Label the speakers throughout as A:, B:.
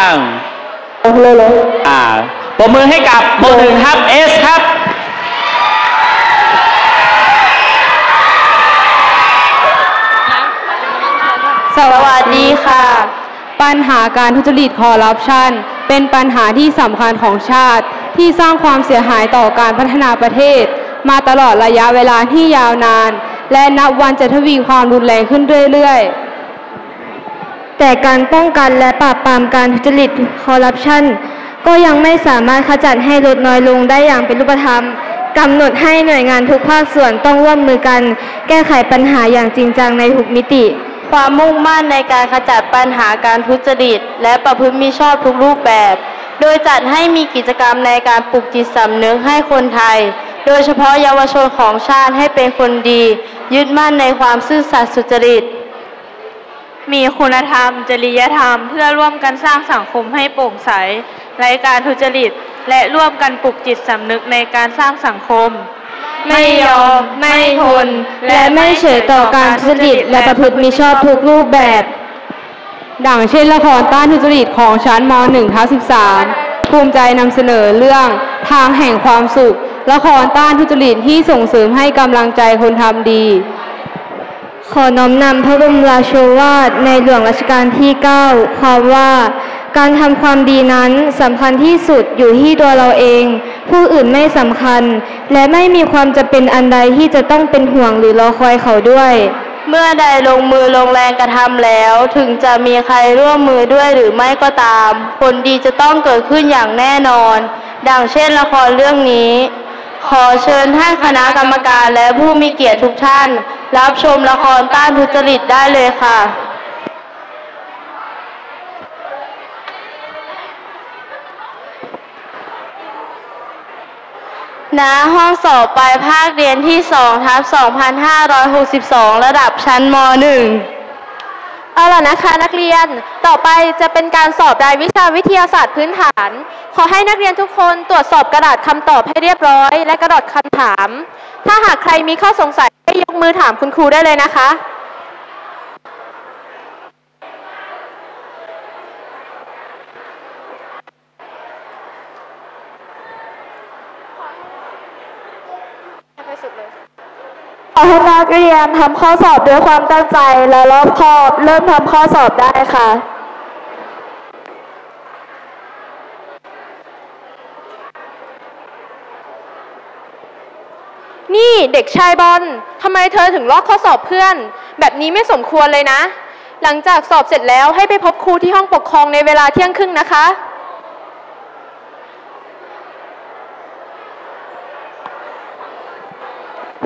A: บ้าง
B: เอาเลยเลย
A: อ่าปรบมือให้กับโบหนึ่งครับเอสครับ
C: สวัสดีค่ะ ปัญหาการทุจริตคอร์รัปชันเป็นปัญหาที่สำคัญของชาติ ที่สร้างความเสียหายต่อการพัฒนาประเทศ มาตลอดระยะเวลาที่ยาวนาน และนับวันจะทวีความรุนแรงขึ้นเรื่อยๆ
B: แต่การป้องกันและปราบปรามการทุจริตคอร์รัปชันก็ยังไม่สามารถขจัดให้ลดน้อยลงได้อย่างเป็นรูปธรรมกำหนดให้หน่วยงานทุกภาคส่วนต้องร่วมมือกัน แก้ไขปัญหาอย่างจริงจังในทุกมิติ
D: ความมุ่งมั่นในการขจัดปัญหาการทุจริต และประพฤติมิชอบทุกรูปแบบ โดยจัดให้มีกิจกรรมในการปลุกจิตสำนึกให้คนไทย โดยเฉพาะเยาวชนของชาติให้เป็นคนดี ยึดมั่นในความซื่อสัตย์สุจริต
E: มีคุณธรรม จริยธรรม เพื่อร่วมกันสร้างสังคมให้โปร่งใสไร้การทุจริต และร่วมกันปลุกจิตสำนึกในการสร้างสังคม
C: ไม่ยอม ไม่ทน และไม่เฉยต่อการทุจริต และประพฤติมิชอบทุกรูปแบบ ดังเช่นละครต้านทุจริตของชั้นม .1 ทับ13 ภูมิใจนำเสนอเรื่องทางแห่งความสุข ละครต้านทุจริตที่ส่งเสริมให้กำลังใจคนทำดี
B: ขอน้อมนำพระบรมราโชวาทในหลวงรัชกาลที่ 9 ความว่า การทำความดีนั้นสำคัญที่สุดอยู่ที่ตัวเราเอง ผู้อื่นไม่สำคัญ และไม่มีความจะเป็นอันใดที่จะต้องเป็นห่วงหรือรอคอยเขาด้วย
D: เมื่อใดลงมือลงแรงกระทำแล้ว ถึงจะมีใครร่วมมือด้วยหรือไม่ก็ตาม ผลดีจะต้องเกิดขึ้นอย่างแน่นอน ดังเช่นละครเรื่องนี้ ขอเชิญท่านคณะกรรมการและผู้มีเกียรติทุกท่าน รับชมละครต้านทุจริตได้เลยค่ะณห้องสอบปลายภาคเรียนที่2ทับ2562 ระดับชั้นม .1
F: เอาล่ะนะคะนักเรียน ต่อไปจะเป็นการสอบรายวิชาวิทยาศาสตร์พื้นฐาน ขอให้นักเรียนทุกคนตรวจสอบกระดาษคำตอบให้เรียบร้อย และกระดาษคำถาม ถ้าหากใครมีข้อสงสัย ยกมือถามคุณครูได้เลยนะคะ
B: ขอให้นักเรียนทำข้อสอบด้วยความตั้งใจและรอบคอบ เริ่มทำข้อสอบได้ค่ะ
F: นี่ เด็กชายบอลทำไมเธอถึงลอกข้อสอบเพื่อน แบบนี้ไม่สมควรเลยนะ หลังจากสอบเสร็จแล้วให้ไปพบครูที่ห้องปกครองในเวลาเที่ยงครึ่งนะคะ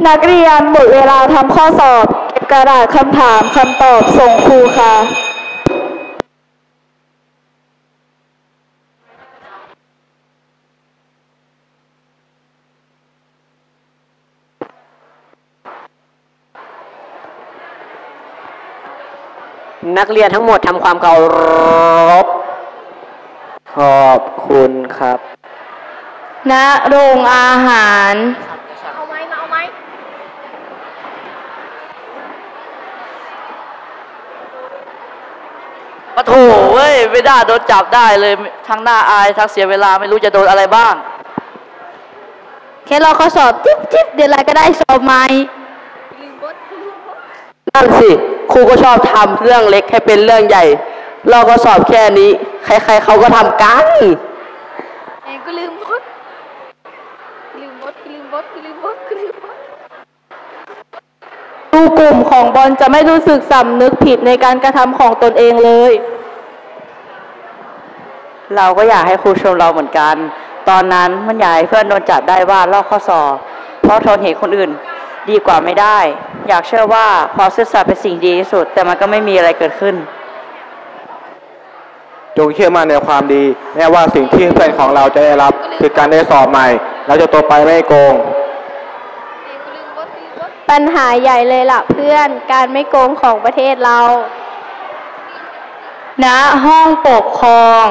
B: นักเรียนหมดเวลาทำข้อสอบเก็บกระดาษคำถามคำตอบส่งครูค่ะ
G: นักเรียนทั้งหมดทำความเคารพขอบคุณครับ
D: ณโรงอาหาร
H: ปะโถเว้ยไม่ได้โดนจับได้เลยทั้งหน้าอายทั้งเสียเวลาไม่รู้จะโดนอะไรบ้าง
D: แค่เราข้อสอบ จิ๊บจิ๊บเดี๋ยวอะไรก็ได้สอบไหม
G: นั่นสิ ครูก็ชอบทำเรื่องเล็กให้เป็นเรื่องใหญ่ เราก็สอบแค่นี้ ใคร ๆเขาก็ทำกัน
F: กูลืมบดกูลืมบดลืมบดลืมบดลืมบด
B: ดูกลุ่มของบอลจะไม่รู้สึกสำนึกผิดในการกระทำของตนเองเลย
H: เราก็อยากให้ครูชมเราเหมือนกัน ตอนนั้นมันอยากให้เพื่อนโดนจับได้ว่าลอกข้อสอบ เพราะทนเห็นคนอื่นดีกว่าไม่ได้ อยากเชื่อว่าความซื่อสัตย์เป็นสิ่งดีที่สุด แต่มันก็ไม่มีอะไรเกิดขึ้น
I: จงเชื่อมั่นในความดีแม้ว่าสิ่งที่เพื่อนของเราจะได้รับคือการได้สอบใหม่ เราจะตัวไปไม่โกง
D: ปัญหาใหญ่เลยล่ะเพื่อนการไม่โกงของประเทศเรา ณห้องปกครอง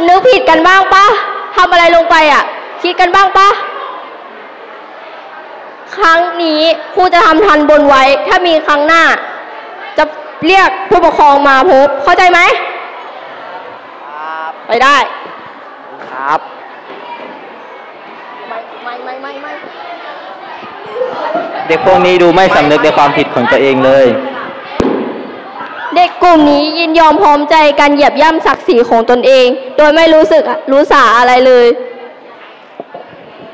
D: ำ
J: นึกผิดกันบ้างปะทำอะไรลงไปอะ คิดกันบ้างปะครั้งนี้ครูจะทำทันบนไว้ ถ้ามีครั้งหน้า จะเรียกผู้ปกครองมาพบ เข้าใจไหมไปได้
A: ครับ
J: ไม่ไม่ไม่ไม่ไม่
A: เด็กพวกนี้ดูไม่สำนึกในความผิดของตัวเองเลย
J: เด็กกลุ่มนี้ยินยอมพร้อมใจกันเหยียบย่ำศักดิ์ศรีของตนเอง โดยไม่รู้สึกรู้สาอะไรเลย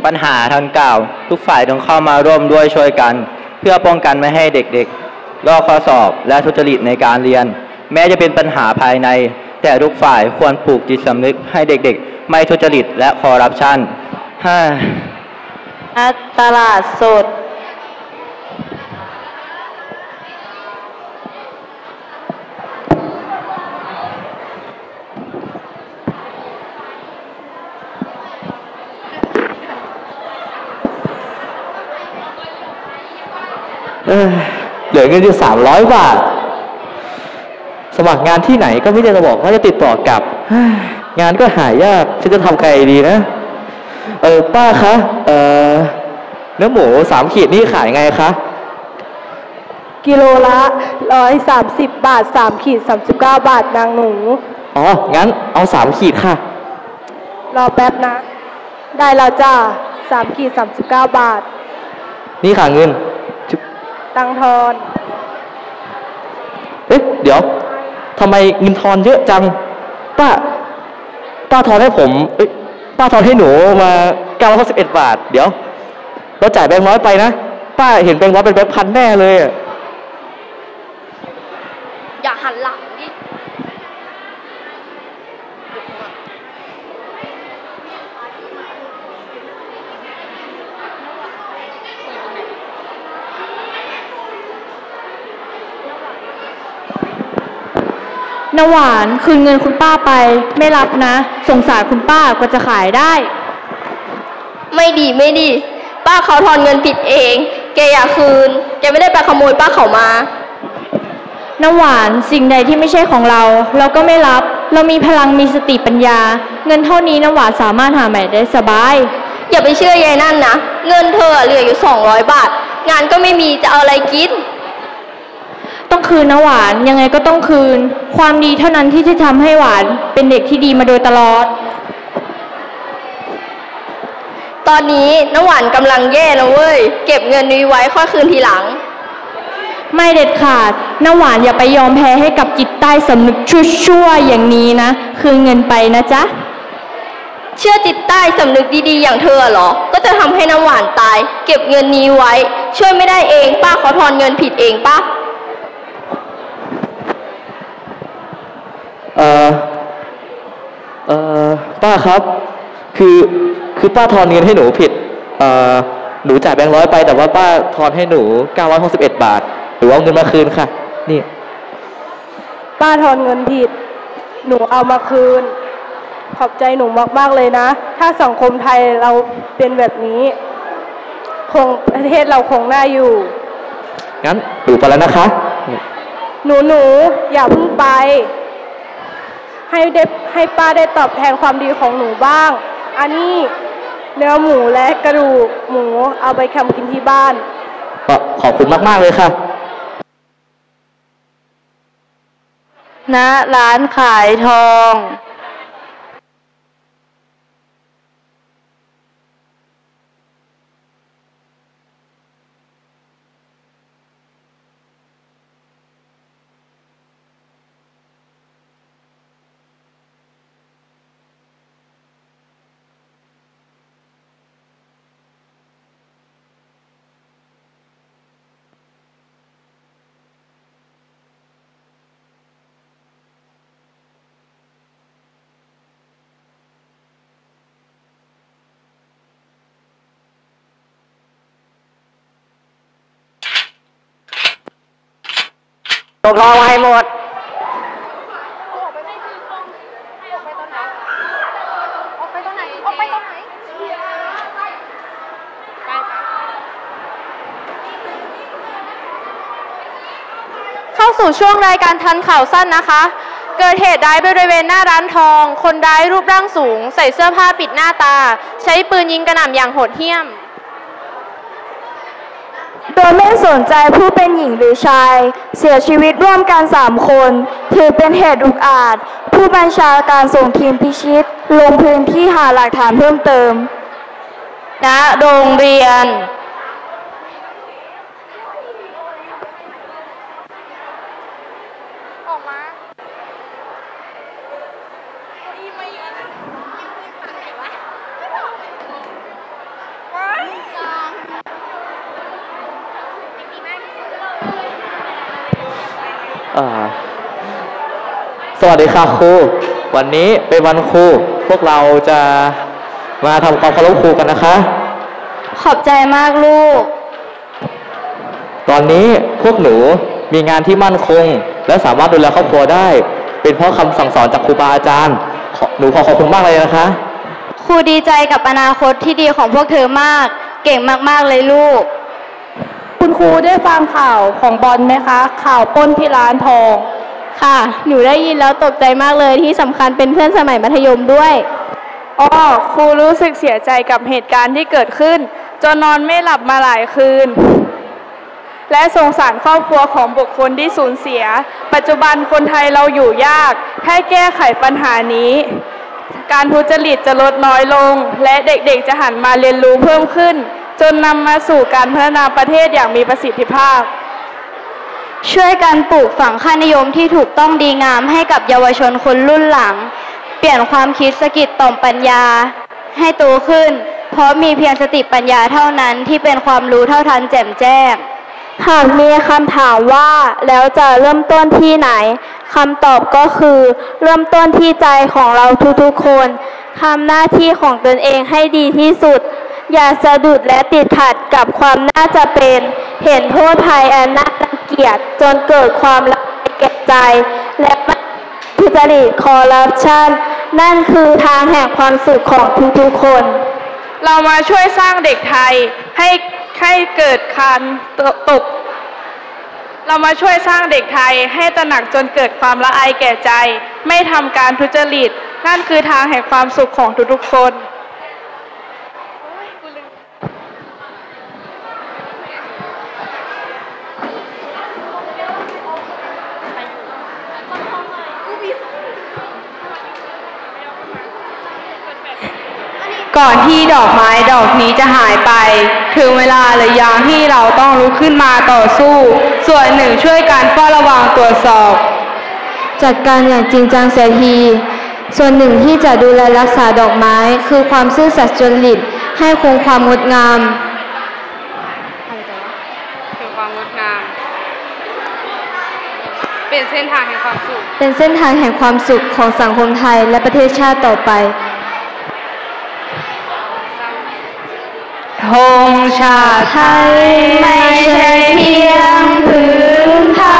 A: ปัญหาทันกล่าว ทุกฝ่ายต้องเข้ามาร่วมด้วยช่วยกัน เพื่อป้องกันไม่ให้เด็กๆลอกข้อสอบและทุจริตในการเรียน แม้จะเป็นปัญหาภายใน แต่ทุกฝ่ายควรปลูกจิตสำนึกให้เด็กๆ ไม่ทุจริตและคอร์รัปชันฮ่า
D: ณตลาดสด
K: เอ้ยเหลือเงินอยู่สามร้อยบาท สมัครงานที่ไหนก็ไม่ได้จะบอกว่าจะติดต่อกลับเฮ้ยงานก็หายากฉันจะทำไงดีนะ เออป้าคะเออเนื้อหมูสามขีดนี่ขายไงคะ
L: กิโลละร้อยสามสิบบาทสามขีดสามสิบเก้าบาทนางหนู
K: อ๋อ งั้นเอาสามขีดค่ะ
L: รอแป๊บนะ ได้แล้วจ้าสามขีดสามสิบเก้าบาท
K: นี่ค่ะเงินจุ๊บ
L: ตังทอน
K: เอ๊ะ เดี๋ยวทำไมเงินทอนเยอะจัง ป้า ป้าทอนให้ผม เอ้ย ป้าทอนให้หนูมาเก้าร้อยสิบเอ็ดบาท เดี๋ยว เราจ่ายแบงค์ร้อยไปนะ ป้าเห็นแบงค์ร้อยเป็นแบงค์พันแน่เลยอะ
J: อย่าหันหลังดิ
C: น้ำหวานคืนเงินคุณป้าไป ไม่รับนะ สงสารคุณป้ากว่าจะขายได้
J: ไม่ดีไม่ดี ป้าเขาทอนเงินผิดเอง แกอย่าคืน แกไม่ได้ไปขโมยป้าเขามา
C: น้ำหวานสิ่งใดที่ไม่ใช่ของเรา เราก็ไม่รับ เรามีพลังมีสติปัญญา เงินเท่านี้น้ำหวานสามารถหาใหม่ได้สบาย
J: อย่าไปเชื่อยายนั่นนะ เงินเธอเหลืออยู่ 200 บาท งานก็ไม่มีจะเอาอะไรกิน
C: ต้องคืนนะหวาน ยังไงก็ต้องคืน ความดีเท่านั้นที่จะทำให้หวานเป็นเด็กที่ดีมาโดยตลอด
J: ตอนนี้น้ำหวานกำลังแย่นะเว้ย เก็บเงินนี้ไว้ค่อยคืนทีหลัง
C: ไม่เด็ดขาดน้ำหวานอย่าไปยอมแพ้ให้กับจิตใต้สำนึกชั่วๆอย่างนี้นะ คืนเงินไปนะจ๊ะ
J: เชื่อจิตใต้สำนึกดีๆ อย่างเธอเหรอ ก็จะทำให้น้ำหวานตาย เก็บเงินนี้ไว้ ช่วยไม่ได้เองป้าเขาทอนเงินผิดเองป้า
K: เออเออป้าครับ คือคือป้าทอนเงินให้หนูผิดเออหนูจ่ายแบงค์ร้อยไป แต่ว่าป้าทอนให้หนูเก้าร้อยหกสิบเอ็ดบาทหรือว่าเอาเงินมาคืนค่ะ นี่
L: ป้าทอนเงินผิด หนูเอามาคืน ขอบใจหนูมากๆเลยนะ ถ้าสังคมไทยเราเป็นแบบนี้ คงประเทศเราคงน่าอยู่
K: งั้นหนูไปแล้วนะคะ
L: หนูหนูอย่าเพิ่งไป ให้ได้ให้ป้าได้ตอบแทนความดีของหนูบ้าง อันนี้เนื้อหมูและกระดูกหมูเอาไปทำกินที่บ้าน
K: ก็ขอบคุณมาก ๆ เลยค่ะ
D: ณร้านขายทอง
H: ตกทองมาให้หมด
F: เข้าสู่ช่วงรายการทันข่าวสั้นนะคะ เกิดเหตุร้ายบริเวณหน้าร้านทอง คนร้ายรูปร่างสูง ใส่เสื้อผ้าปิดหน้าตา ใช้ปืนยิงกระหน่ำอย่างโหดเหี้ยม
M: ยไม่สนใจผู้เป็นหญิงหรือชาย เสียชีวิตร่วมกันสามคน ถือเป็นเหตุอุกอาจ ผู้บัญชาการส่งทีมพิชิต ลงพื้นที่หาหลักฐานเพิ่มเติม
D: ณโรงเรียน
K: อ่าส วัสดีค่ะครู วันนี้เป็นวันครู พวกเราจะมาทำความเคารพครูกันนะคะ
M: ขอบใจมากลูก
K: ตอนนี้พวกหนูมีงานที่มั่นคง และสามารถดูแลครอบครัวได้ เป็นเพราะคำสั่งสอนจากครูบาอาจารย์ขอหนูขอขอบคุณมากเลยนะคะ
M: ครูดีใจกับอนาคตที่ดีของพวกเธอมาก เก่งมากๆเลยลูก
L: คุณครูได้ฟังข่าวของบอลไหมคะ ข่าวปล้นที่ร้านทอง
M: ค่ะ หนูได้ยินแล้วตกใจมากเลยที่สำคัญเป็นเพื่อนสมัยมัธยมด้วย
L: อ้อครูรู้สึกเสียใจกับเหตุการณ์ที่เกิดขึ้น จนนอนไม่หลับมาหลายคืน และสงสารครอบครัวของบุคคลที่สูญเสีย ปัจจุบันคนไทยเราอยู่ยากให้แก้ไขปัญหานี้ การทุจริตจะลดน้อยลง และเด็กๆจะหันมาเรียนรู้เพิ่มขึ้น จนนำมาสู่การพัฒนาประเทศอย่างมีประสิทธิภาพ
M: ช่วยกันปลูกฝังค่านิยมที่ถูกต้องดีงามให้กับเยาวชนคนรุ่นหลัง เปลี่ยนความคิดสกิดต่อมปัญญา ให้โตขึ้น เพราะมีเพียงสติปัญญาเท่านั้นที่เป็นความรู้เท่าทันแจ่มแจ้ง หากมีคำถามว่าแล้วจะเริ่มต้นที่ไหนคำตอบก็คือ เริ่มต้นที่ใจของเราทุกๆคนทำหน้าที่ของตนเองให้ดีที่สุด อย่าสะดุดและติดขัดกับความน่าจะเป็น เห็นโทษภัยอันน่ารังเกียจจนเกิดความละอายแก่ใจ และไม่ทุจริตคอร์รัปชันนั่นคือทางแห่งความสุขของทุกๆคน
L: เรามาช่วยสร้างเด็กไทยให้ให้เกิดการตก เรามาช่วยสร้างเด็กไทยให้ตระหนักจนเกิดความละอายแก่ใจ ไม่ทำการทุจริต นั่นคือทางแห่งความสุขของทุกๆคน
C: ก่อนที่ดอกไม้ดอกนี้จะหายไป ถึงเวลาหรือยังที่เราต้องลุกขึ้นมาต่อสู้ ส่วนหนึ่งช่วยการเฝ้าระวังตรวจสอบ
B: จัดการอย่างจริงจังเสียที ส่วนหนึ่งที่จะดูแลรักษาดอกไม้ คือความซื่อสัตย์จริตให้คงความงดงาม
C: คือความงดงาม เป็นเส้นทางแห่งความสุข
B: เป็นเส้นทางแห่งความสุขของสังคมไทยและประเทศชาติต่อไป
C: ธงชาติไทย
D: ไม่ใช่เพียงพื้นผ้าเอา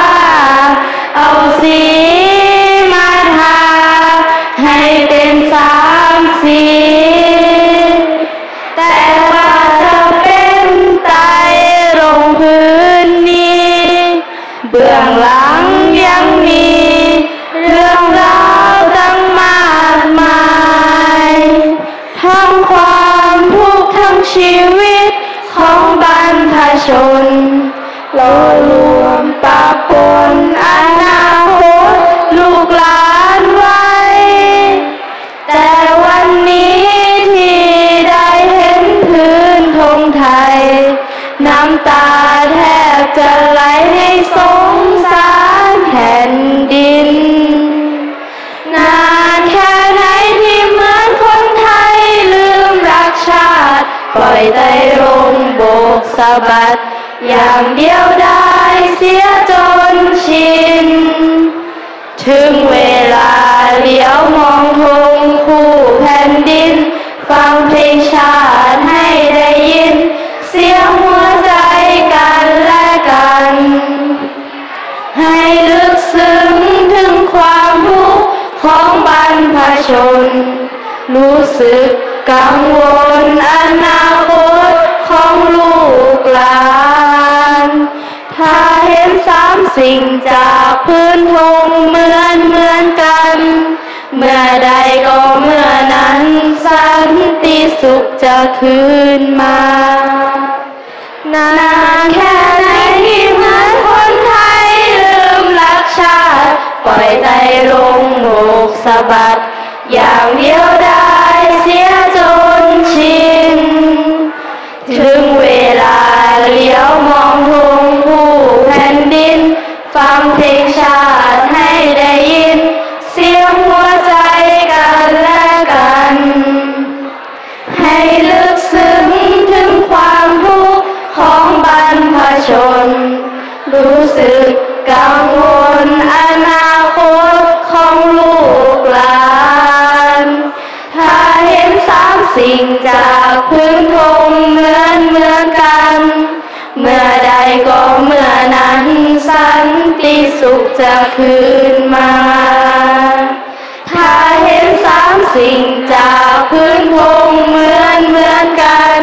D: บัดอย่างเดียวได้เสียจนชิน ถึงเวลาเลี้ยวมองทงคู่แผ่นดิน ฟังเพลงชาติให้ได้ยิน เสียงหัวใจกันและกัน ให้ลึกซึ้งถึงความทุกข์ของบรรพชน รู้สึกกังวลอนาคต ของลูกหลาน ถ้าเห็นสามสิ่งจากพื้นธงเหมือนเหมือนกัน เมื่อใดก็เมื่อนั้นสันติสุขจะคืนมา นานแค่ไหนที่เหมือนคนไทยลืมรักชาติ ปล่อยใจลงโมกสะบัดอย่างเดียว ฟังเพลงชาติให้ได้ยิน เสียงหัวใจกันและกัน ให้ลึกซึ้งถึงความทุกข์ของบรรพชน รู้สึกกังวลอนาคตของลูกหลาน ถ้าเห็นสามสิ่งจากพื้นธงเหมือนเหมือนกัน เมื่อใดก็เมื่อน สุขจะคืนมา ถ้าเห็นสามสิ่งจากพื้นธงเหมือนเหมือนกัน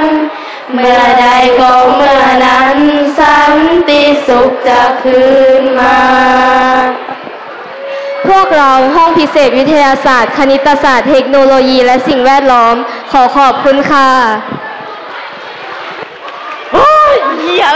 D: เมื่อใดก็เมื่อนั้นสันติสุขจะคืนมา
B: พวกเราห้องพิเศษวิทยาศาสตร์ คณิตศาสตร์ เทคโนโลยี และสิ่งแวดล้อม ขอขอบคุณค่ะ
D: โอ้ยเหี้ย